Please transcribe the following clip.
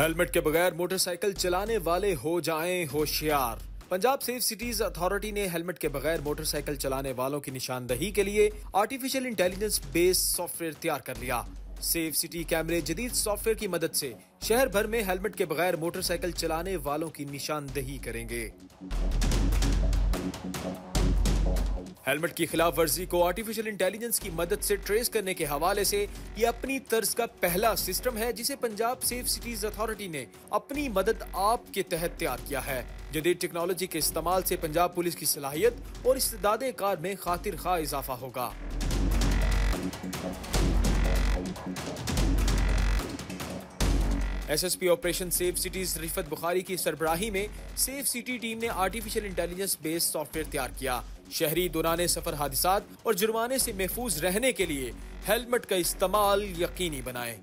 Helmet के बगैर motorcycle चलाने वाले हो जाएँ होशियार। पंजाब सेफ़ सिटीज़ अथॉरिटी ने हेलमेट के बगैर मोटरसाइकिल चलाने वालों की निशानदही के लिए आर्टिफिशियल इंटेलिजेंस बेस्ड सॉफ्टवेयर तैयार कर लिया। सेफ़ सिटी कैमरे जदीद सॉफ्टवेयर की मदद से शहर भर में हेलमेट के बगैर मोटरसाइकिल चलाने वालों की निशानदही करेंगे। हेलमेट की खिलाफ वर्जी को आर्टिफिशियल इंटेलिजेंस की मदद से ट्रेस करने के हवाले से ये अपनी तर्ज का पहला सिस्टम है, जिसे पंजाब सेफ़ सिटीज़ अथॉरिटी ने अपनी मदद आप के तहत तैयार किया है। जदीद टेक्नोलॉजी के इस्तेमाल से पंजाब पुलिस की सलाहियत और इस्तेदादे कार में खातिर खा इजाफा होगा। SSP operation safe cities Rifat Bukhari की सरबराही में सेफ़ सिटी टीम ने आर्टिफिशियल इंटेलिजेंस बेस्ड सॉफ्टवेयर तैयार किया। शहरी दुराने सफ़र हादसा और जुर्माने से महफूज रहने के लिए हेलमेट का इस्तेमाल यकीनी बनाए।